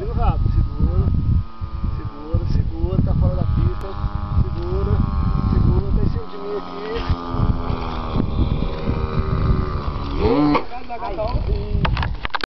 Segura o segura, segura, segura, tá fora da pista, segura, segura, tá em cima de mim aqui. Hum. Aí.